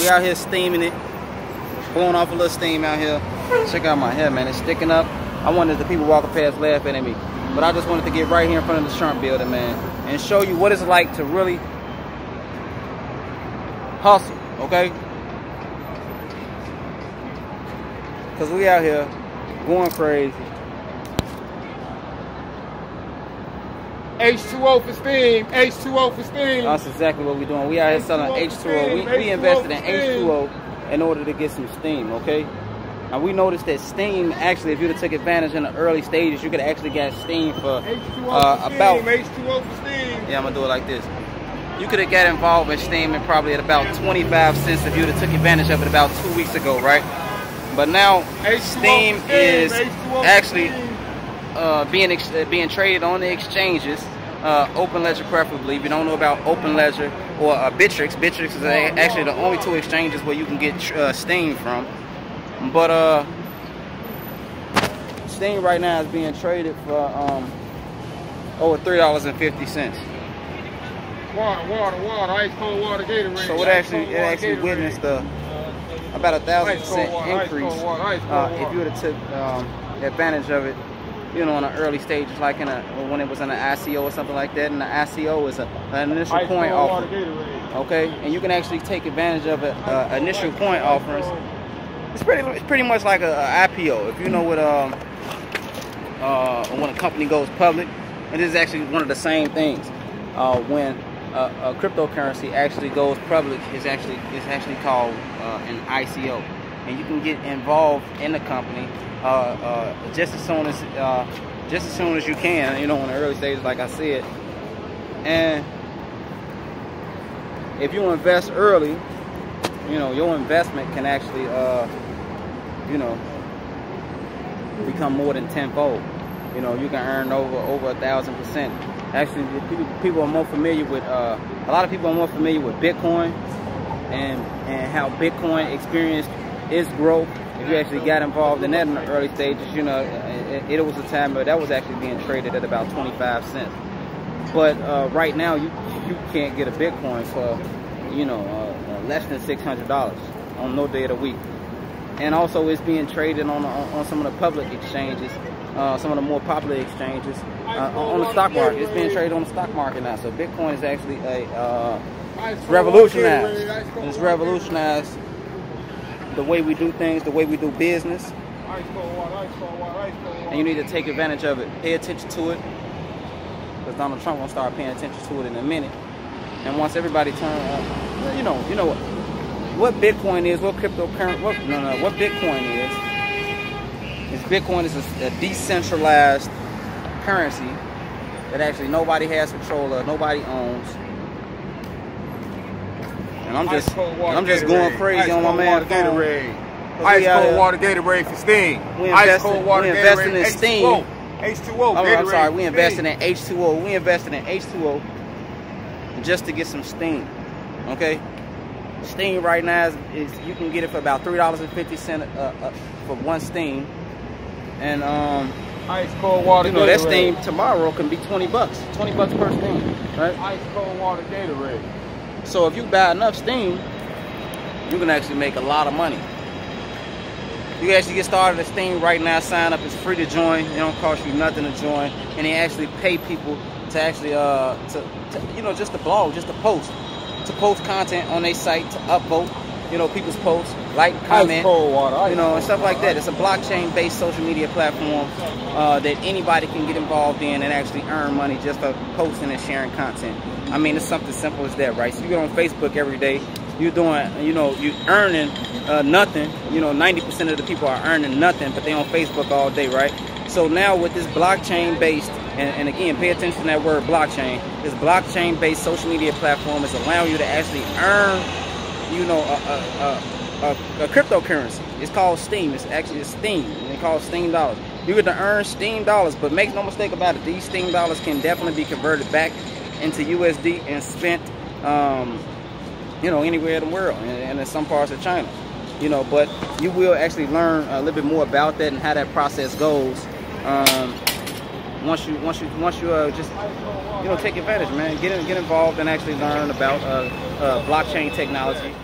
We out here steaming it, blowing off a little steam out here. Check out my hair, man. It's sticking up. I wanted the people walking past laughing at me. But I just wanted to get right here in front of the Trump building, man, and show you what it's like to really hustle, okay? Because we out here going crazy. H2O for Steem. H2O for Steem. That's exactly what we're doing. We out here selling H2O. We, we invested in H2O in order to get some Steem, okay? Now we noticed that Steem actually, if you'd have took advantage in the early stages, you could actually get Steem for uh, about. H2O for Steem. Yeah, I'm gonna do it like this. You could have got involved in Steem and probably at about 25 cents if you'd have took advantage of it about two weeks ago, right? But now h Steem is actually uh, being uh, being traded on the exchanges, uh, Open Ledger preferably. If you don't know about Open Ledger or uh, Bittrex, Bittrex is actually the only two exchanges where you can get uh, Steem from. But uh, Steem right now is being traded for um, over three dollars and fifty cents. Water, water, water, ice cold water, Gatorade. So it actually it actually witnessed a about a thousand percent increase uh, if you would have took um, advantage of it you know, in the early stages, like in a when it was in an ICO or something like that. And the ICO is a, an initial point offer. Okay, and you can actually take advantage of an uh, initial point offerings. It's pretty, it's pretty much like a, a IPO. If you know what, um, uh, when a company goes public, it is actually one of the same things. Uh, when a, a, cryptocurrency actually goes public, is actually it's actually called uh, an ICO, and you can get involved in the company uh, uh, just as soon as uh, just as soon as you can. You know, in the early stages, like I said, and if you invest early, you know your investment can actually, uh, you know, become more than tenfold. You know, you can earn over over a thousand percent. Actually, people, people are more familiar with uh, a lot of people are more familiar with Bitcoin and and how Bitcoin experienced its growth if you actually got involved in that in the early stages, you know, it, it was a time where that was actually being traded at about 25 cents. But uh, right now, you you can't get a Bitcoin for, you know, uh, uh less than $600 on no day of the week. And also, it's being traded on on, on some of the public exchanges, uh, some of the more popular exchanges uh, on the stock market. It's being traded on the stock market now. So Bitcoin is actually a uh, revolutionized. It's revolutionized the way we do things, the way we do business. And you need to take advantage of it. Pay attention to it. Because Donald Trump won't start paying attention to it in a minute. And once everybody turns uh, you know, you know what what Bitcoin is, what cryptocurrency what no no what Bitcoin is is Bitcoin is a, a decentralized currency that actually nobody has control of, nobody owns and I'm just, I'm just going crazy Ice on my man. Gatorade. Ice cold water Gatorade for Steem. We Ice cold water we investing in Steem. H2O. H2O. Oh, I'm sorry. We investing in H2O. We invested in H2O just to get some Steem. Okay. Steem right now is, is you can get it for about three dollars and fifty cent uh, uh, for one Steem, and um. Ice cold water. You know Gatorade. that Steem tomorrow can be twenty bucks. Twenty bucks per Steem, right? Ice cold water Gatorade. So if you buy enough Steem, you can actually make a lot of money. You can actually get started at Steem right now. Sign up. It's free to join. It don't cost you nothing to join. And they actually pay people to actually, uh, to, to you know, just to blog, just to post, to post content on their site, to upvote, you know, people's posts, like, comment, you know, and stuff like that. It's a blockchain-based social media platform uh, that anybody can get involved in and actually earn money just for posting and sharing content. I mean, it's something simple as that, right? So you get on Facebook every day, you're doing, you know, you're earning uh, nothing. You know, 90% of the people are earning nothing, but they on Facebook all day, right? So now with this blockchain-based, and, and, again, pay attention to that word blockchain, this blockchain-based social media platform is allowing you to actually earn, you know, a, a, a, a cryptocurrency. It's called Steem. It's actually it's Steem. They call it Steem dollars. You get to earn Steem dollars, but make no mistake about it, these Steem dollars can definitely be converted back into USD and spent, um, you know, anywhere in the world and, in some parts of China. You know, but you will actually learn a little bit more about that and how that process goes. Um, once you once you once you uh, just you know take advantage, man, get in, get involved and actually learn about uh, uh, blockchain technology.